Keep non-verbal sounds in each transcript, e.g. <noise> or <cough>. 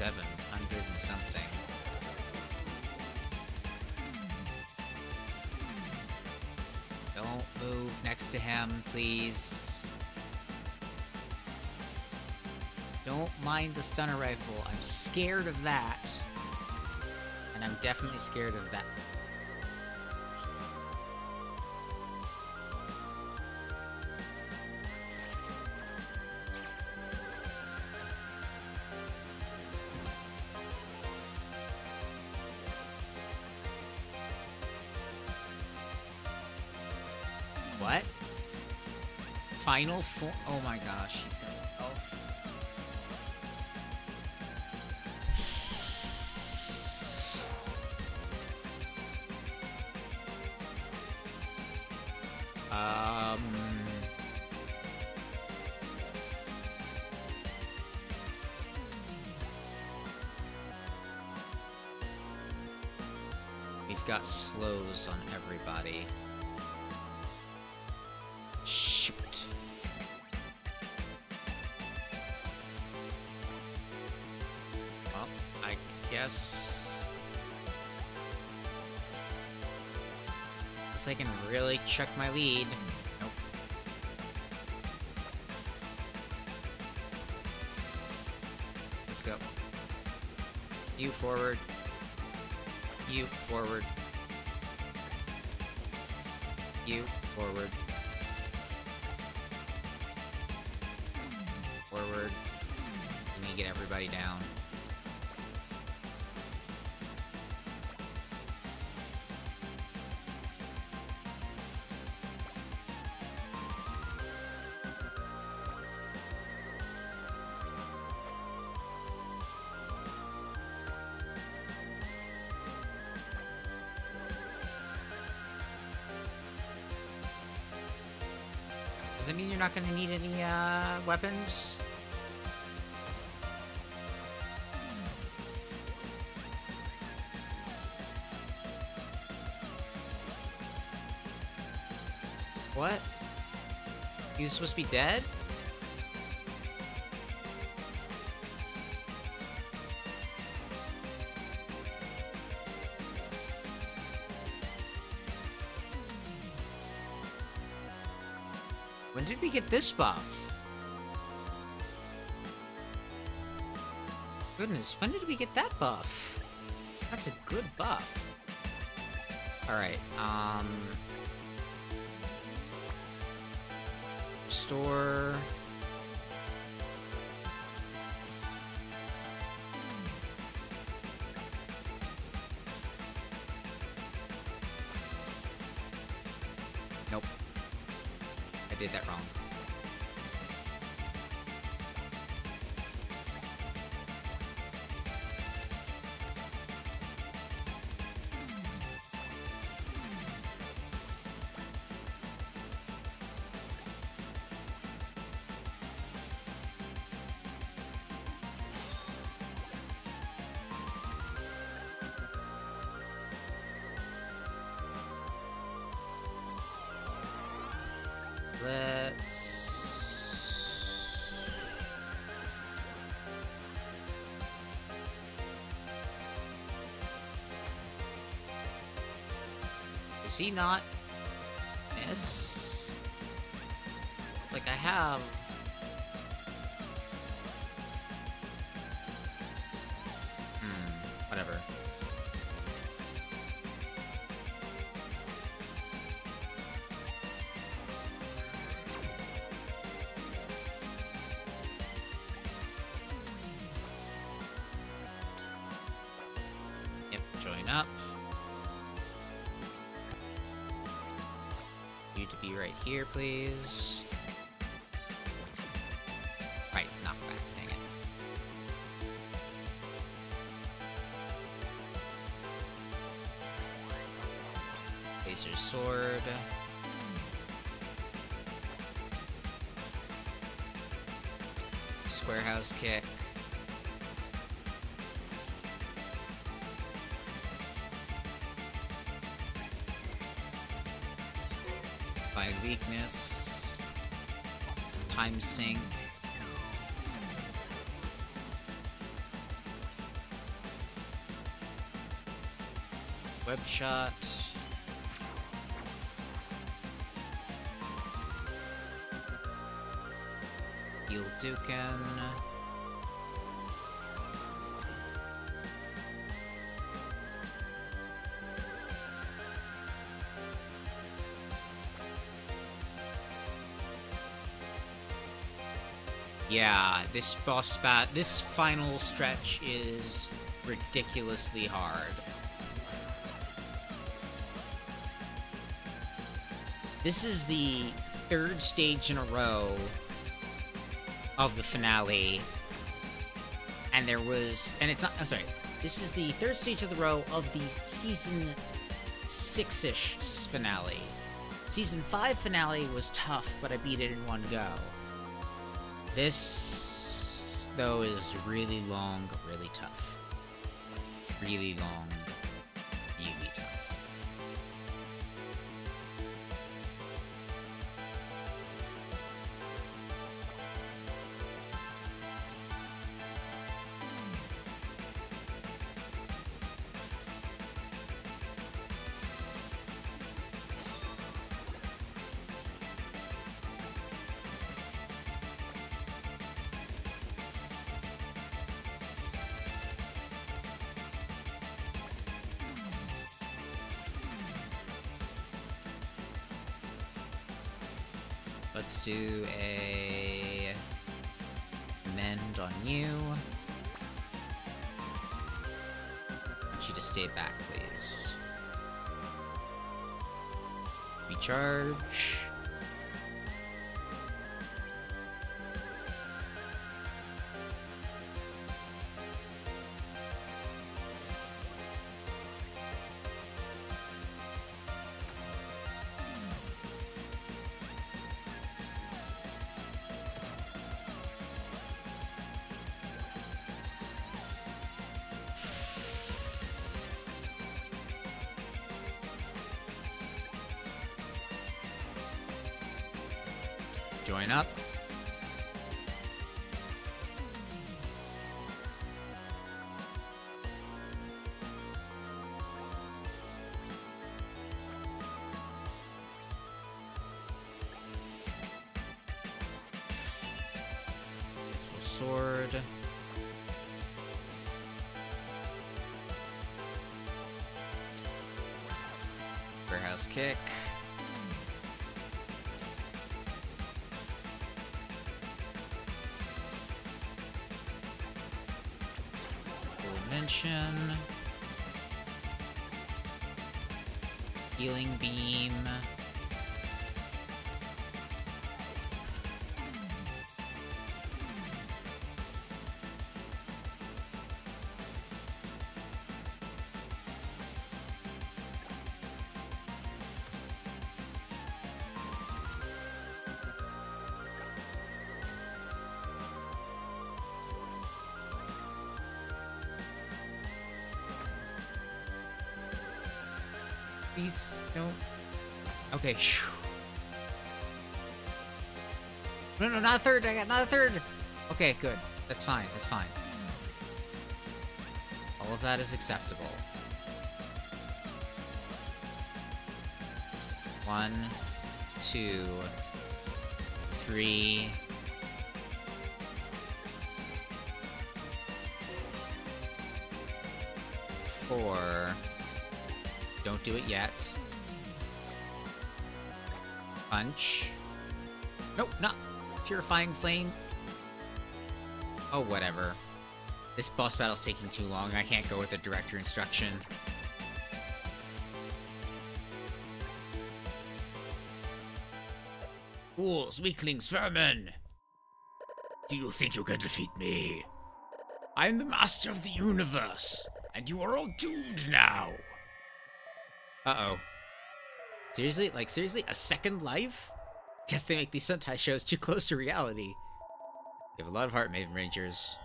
700 and something. Don't move next to him, please. Don't mind the stunner rifle. I'm scared of that. And I'm definitely scared of that. Final form? Oh my gosh, he's got health. Um. We've got slows on everybody. Can really check my lead. Nope. Let's go. You forward. You forward. You forward. Forward. Let me get everybody down. Not gonna need any, uh, weapons? What? You supposed to be dead? When did we get this buff? Goodness, when did we get that buff? That's a good buff. Alright, um... Store... Let's... Is he not miss? It's like I have... Up. You to be right here, please. him sing. Web. Yul Dukan. Yeah, this boss bat, this final stretch is ridiculously hard. This is the third stage in a row of the finale. And there was, and it's not, I'm sorry, this is the third stage of the row of the season six ish finale. Season five finale was tough, but I beat it in one go. This, though, is really long, really tough. Really long, Let's do a mend on you. I want you to stay back, please. Recharge. Join up. Sword. Warehouse kick. Dimension. Healing beam. No, no, not a third. I got not a third. Okay, good. That's fine. That's fine. All of that is acceptable. One, two, three. Four. Don't do it yet. Punch. Nope, not purifying flame. Oh, whatever. This boss battle's taking too long. I can't go with a director instruction. Fools, weaklings, vermin! Do you think you can defeat me? I'm the master of the universe, and you are all doomed now! Uh-oh. Seriously? Like, seriously? A second life? Guess they make these Sentai shows too close to reality. You have a lot of heart, Maven Rangers.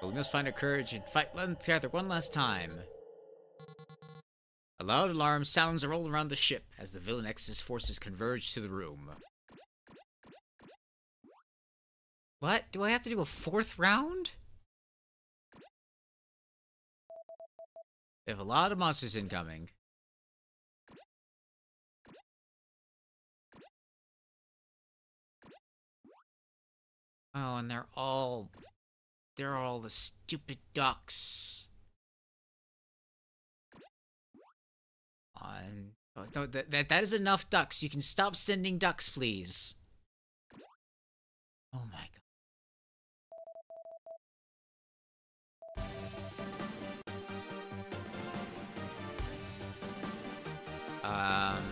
But we must find our courage and fight together one last time. A loud alarm sounds roll around the ship as the villain X's forces converge to the room. What? Do I have to do a fourth round? We have a lot of monsters incoming. Oh, and they're all... They're all the stupid ducks. On... Oh, no, that, that, that is enough ducks. You can stop sending ducks, please. Oh my god. Um...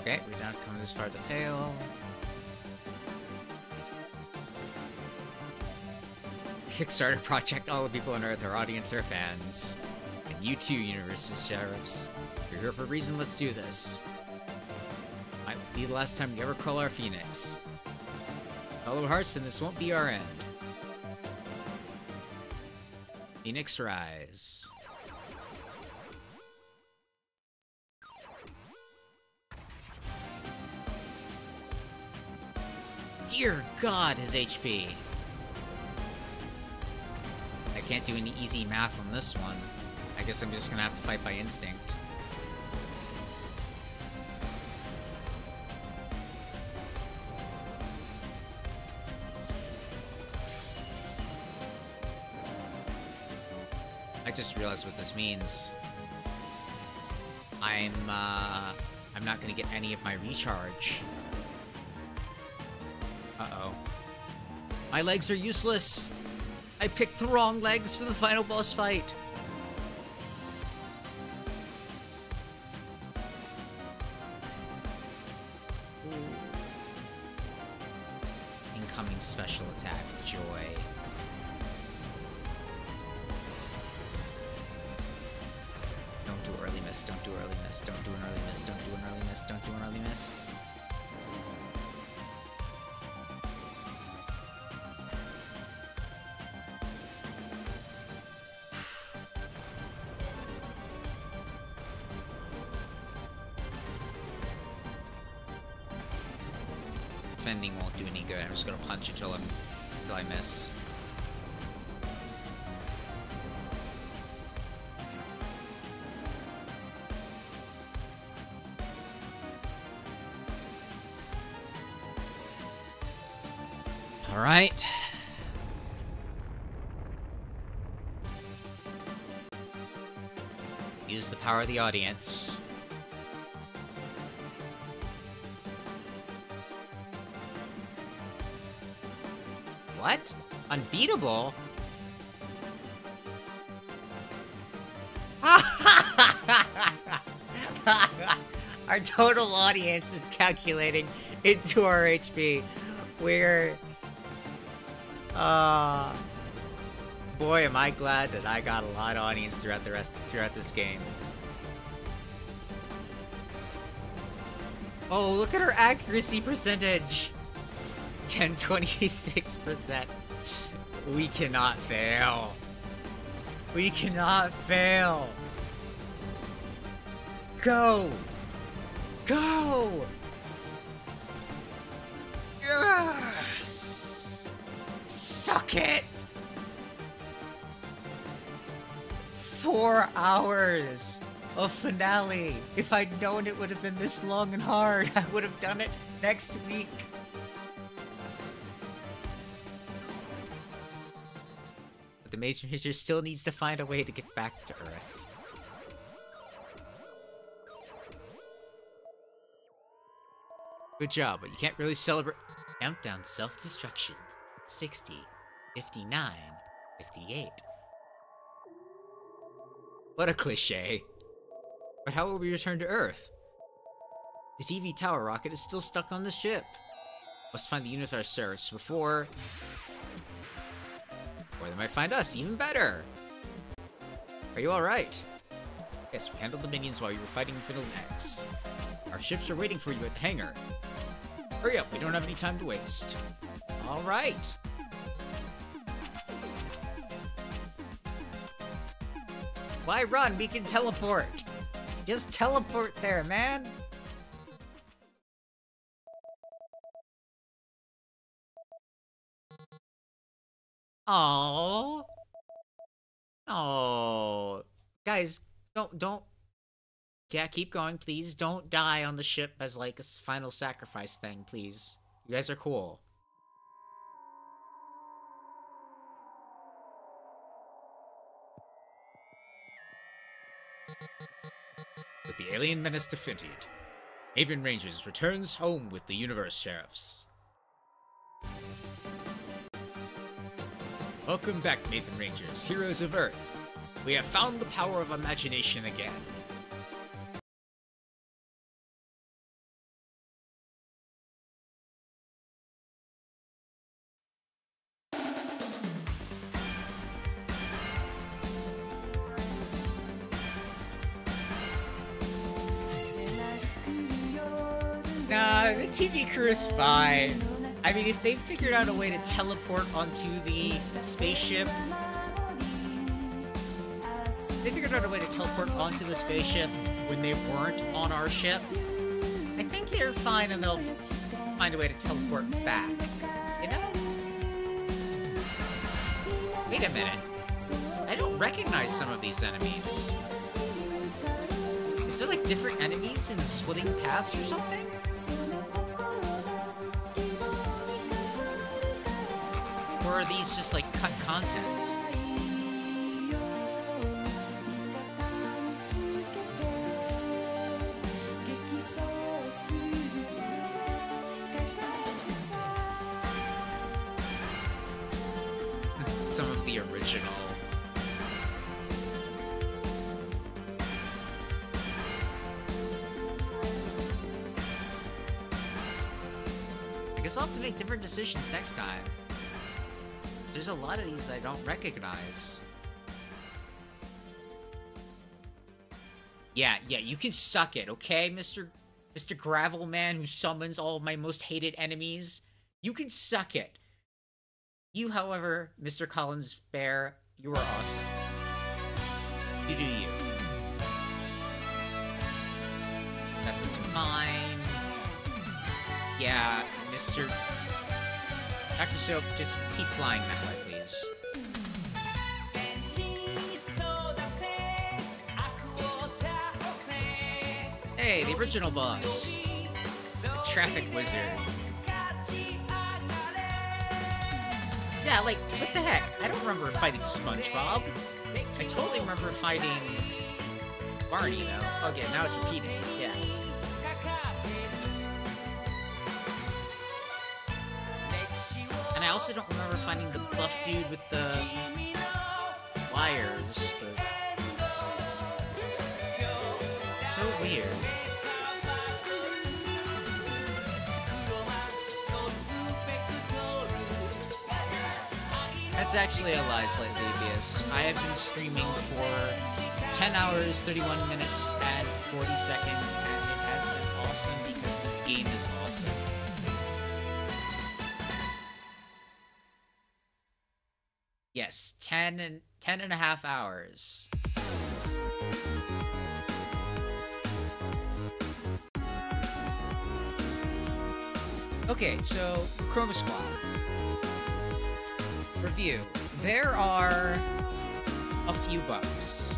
Okay, we don't come this far to fail. Kickstarter project, all the people on Earth, our audience, our fans. And you too, Universal Sheriffs. You're here for a reason, let's do this. Might be the last time you ever call our Phoenix. Fellow Hearts, then this won't be our end. Phoenix Rise. Dear God, his HP. I can't do any easy math on this one. I guess I'm just gonna have to fight by instinct. I just realized what this means. I'm, uh... I'm not gonna get any of my recharge. Uh-oh. My legs are useless! I picked the wrong legs for the final boss fight! Incoming special attack, Joy. Don't do early miss, don't do early miss, don't do an early miss, don't do an early miss, don't do an early miss. Defending won't do any good. I'm just gonna punch until I'm until I miss. All right. Use the power of the audience. Unbeatable? <laughs> our total audience is calculating into our HP. We're... Uh... Boy, am I glad that I got a lot of audience throughout the rest throughout this game. Oh, look at her accuracy percentage! <laughs> 1026%. We cannot fail. We cannot fail. Go! Go! Yes! Suck it! Four hours of finale. If I'd known it would have been this long and hard, <laughs> I would have done it next week. But the Major Hitcher still needs to find a way to get back to Earth. Good job, but you can't really celebrate. Countdown to self-destruction. 60, 59, 58. What a cliche. But how will we return to Earth? The TV tower rocket is still stuck on the ship. Must find the Universe source before... They might find us, even better! Are you alright? Yes, we handled the minions while you were fighting Infinite X. Our ships are waiting for you at the hangar. Hurry up, we don't have any time to waste. Alright. Why run? We can teleport. Just teleport there, man. Oh. Oh. Guys, don't don't yeah, keep going, please. Don't die on the ship as like a final sacrifice thing, please. You guys are cool. With the alien menace defeated, Maven Rangers returns home with the Universe Sheriffs. Welcome back, Maven Rangers, heroes of Earth. We have found the power of imagination again. Nah, the TV crew is fine. I mean, if they figured out a way to teleport onto the spaceship, they figured out a way to teleport onto the spaceship when they weren't on our ship. I think they're fine and they'll find a way to teleport back. You know? Wait a minute. I don't recognize some of these enemies. Is there like different enemies in the splitting paths or something? Or are these just like cut content? <laughs> Some of the original. I guess I'll have to make different decisions next time. There's a lot of these I don't recognize. Yeah, yeah, you can suck it, okay, Mr. Mr. Gravel Man who summons all of my most hated enemies? You can suck it. You, however, Mr. Collins Bear, you are awesome. You do you. That's just fine. Yeah, Mr. Dr. Soap, just keep flying that way, please. Hey, the original boss. The traffic wizard. Yeah, like, what the heck? I don't remember fighting SpongeBob. I totally remember fighting Barney, though. Oh, okay, now it's repeating. Also don't remember finding the buff dude with the wires. The... So weird. That's actually a lie, slightly obvious. I have been streaming for 10 hours, 31 minutes, and 40 seconds, and it has been awesome because this game is Yes, 10 and 10 and a half hours. Okay, so Chroma Squad. Review. There are a few bugs.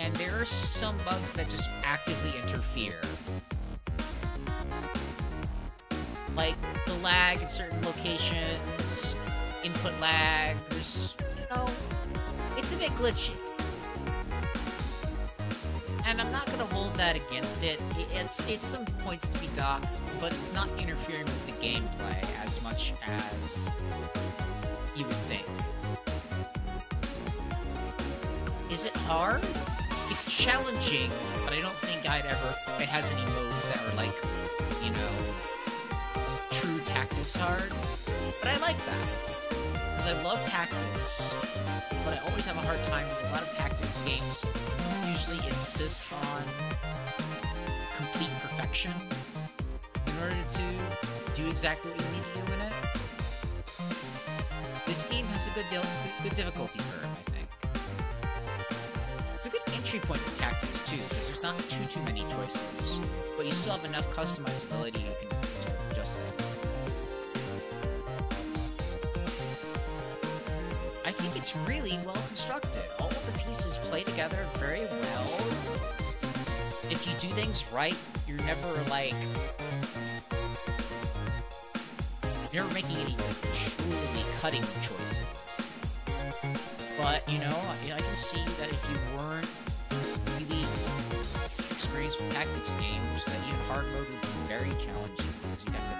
And there are some bugs that just actively interfere. Like the lag in certain locations, input lag, there's, you know, it's a bit glitchy. And I'm not gonna hold that against it. It's it's some points to be docked, but it's not interfering with the gameplay as much as you would think. Is it hard? It's challenging, but I don't think I'd ever it has any modes that are like, you know, tactics hard. But I like that. Because I love tactics, but I always have a hard time because a lot of tactics games usually insist on complete perfection in order to do exactly what you need to do in it. This game has a good, deal, good difficulty curve, I think. It's a good entry point to tactics too, because there's not too too many choices, but you still have enough customizability you can think it's really well constructed. All of the pieces play together very well. If you do things right, you're never like you're never making any like truly cutting choices. But you know, I, I can see that if you weren't really experienced with tactics games that even hard mode would be very challenging because you have to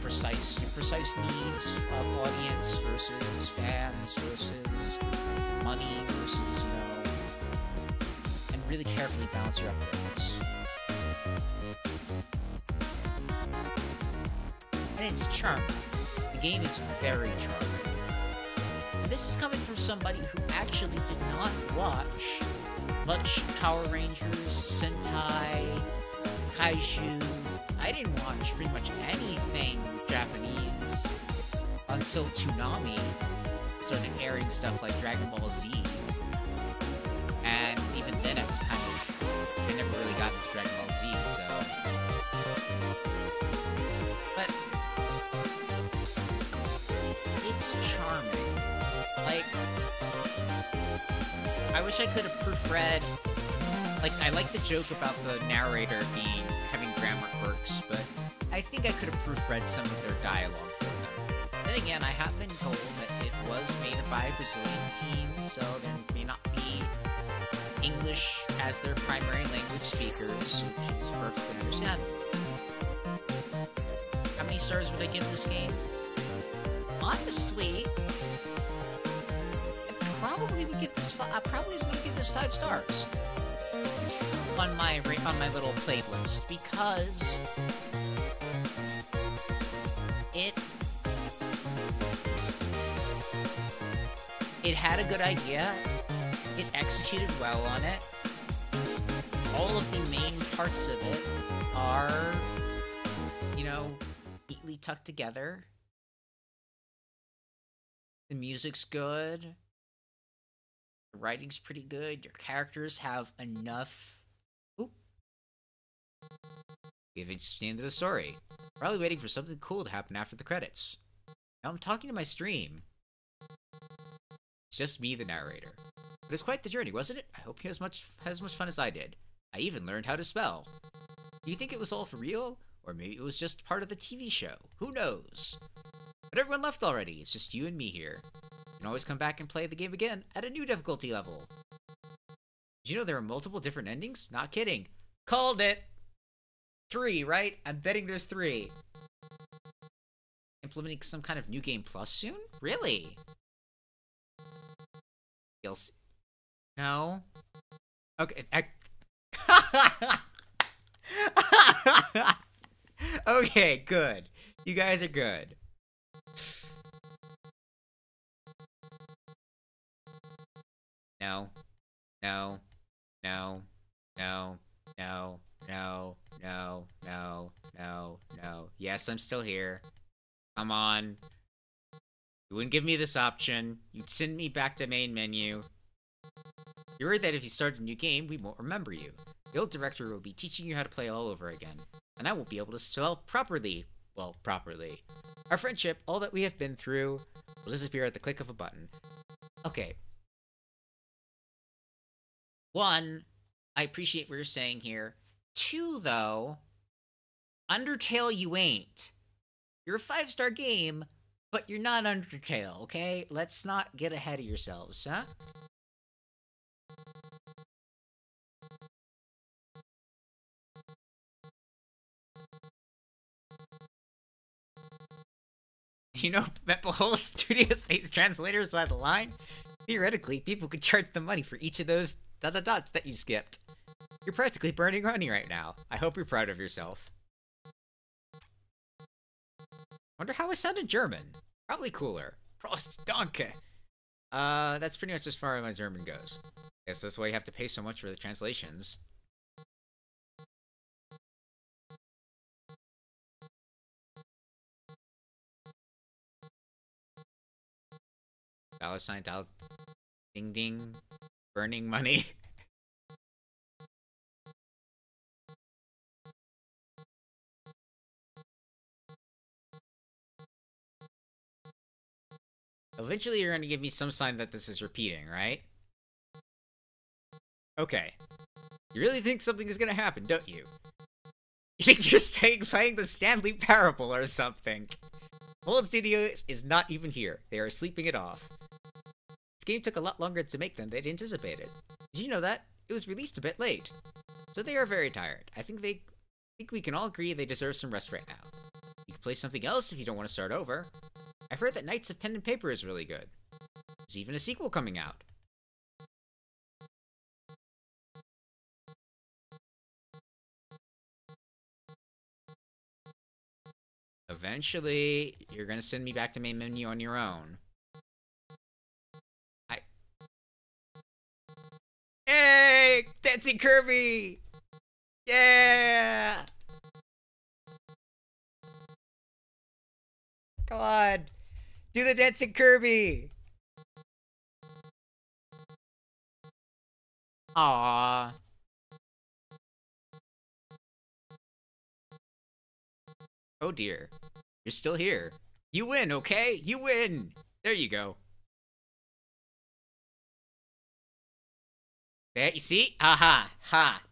precise your precise needs of audience versus fans versus money versus you know, and really carefully balance your upgrades. And it's charming. The game is very charming. And this is coming from somebody who actually did not watch much Power Rangers, Sentai, Kaiju. I didn't watch pretty much anything Japanese until Toonami started airing stuff like Dragon Ball Z. And even then, I was kind of. I never really got into Dragon Ball Z, so. But. It's charming. Like. I wish I could have proofread. Like, I like the joke about the narrator being grammar quirks, but I think I could have proofread some of their dialogue for them. Then again, I have been told that it was made by a Brazilian team, so there may not be English as their primary language speakers, which is perfectly understandable. How many stars would I give this game? Honestly, I'd probably would give this. I probably would give this five stars on my on my little playlist because it it had a good idea. It executed well on it. All of the main parts of it are, you know, neatly tucked together. The music's good. The writing's pretty good. Your characters have enough. We've reached the end of the story. Probably waiting for something cool to happen after the credits. Now I'm talking to my stream. It's just me, the narrator. But it's quite the journey, wasn't it? I hope you had as much had as much fun as I did. I even learned how to spell. Do you think it was all for real? Or maybe it was just part of the TV show? Who knows? But everyone left already. It's just you and me here. You can always come back and play the game again at a new difficulty level. Did you know there are multiple different endings? Not kidding. Called it! Three, right? I'm betting there's three. Implementing some kind of new game plus soon? Really? You'll see. No? Okay. I... <laughs> okay, good. You guys are good. No. No. No. No. No. No. No. No. No. No. Yes, I'm still here. Come on. You wouldn't give me this option. You'd send me back to main menu. You're worried that if you start a new game, we won't remember you. The old director will be teaching you how to play all over again, and I won't be able to spell properly. Well, properly. Our friendship, all that we have been through, will disappear at the click of a button. Okay. One, I appreciate what you're saying here. Two, though, Undertale you ain't. You're a five star game, but you're not Undertale, okay? Let's not get ahead of yourselves, huh? <laughs> Do you know that Behold <laughs> Studios pays translators by the line? Theoretically, people could charge them money for each of those dot dot dots that you skipped. You're practically burning money right now. I hope you're proud of yourself. Wonder how I sound in German. Probably cooler. Prost danke. Uh, that's pretty much as far as my German goes. Guess that's why you have to pay so much for the translations. Dollar sign, dollar, ding ding, burning money. <laughs> Eventually, you're going to give me some sign that this is repeating, right? Okay. You really think something is going to happen, don't you? You think you're staying playing the Stanley Parable or something? Old Studios is not even here. They are sleeping it off. This game took a lot longer to make than they'd anticipated. Did you know that? it was released a bit late. So they are very tired. I think they I think we can all agree they deserve some rest right now. You can play something else if you don't want to start over. I've heard that Knights of Pen and Paper is really good. There's even a sequel coming out. Eventually, you're gonna send me back to main menu on your own. I. Hey! Dancing Kirby! Yeah! Come on! Do the Dancing Kirby! Aww. Oh dear. You're still here. You win, okay? You win! There you go. There, you see? Aha! Ha!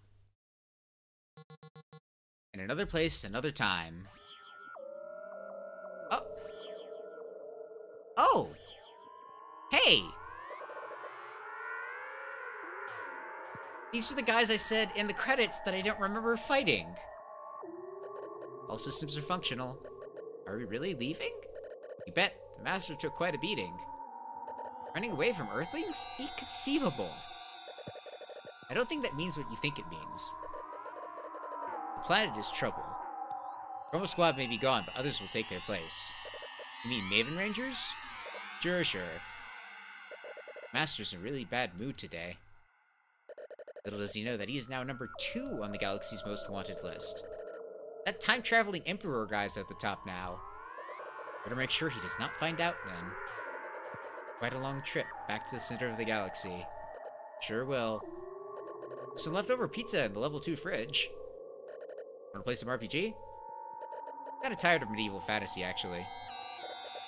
In another place, another time. Oh! Hey! These are the guys I said in the credits that I don't remember fighting. All systems are functional. Are we really leaving? You bet. The Master took quite a beating. Running away from Earthlings? Inconceivable. I don't think that means what you think it means. The planet is trouble. Chroma Squad may be gone, but others will take their place. You mean Maven Rangers? Sure, sure. Master's in a really bad mood today. Little does he know that he is now number two on the galaxy's most wanted list. That time-traveling Emperor guy's at the top now. Better make sure he does not find out then. Quite a long trip back to the center of the galaxy. Sure will. Some leftover pizza in the level 2 fridge. Wanna play some RPG? Kinda tired of medieval fantasy, actually.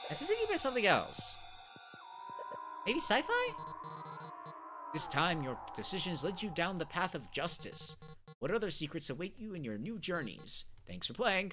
I was thinking about something else. Maybe sci-fi? This time, your decisions led you down the path of justice. What other secrets await you in your new journeys? Thanks for playing.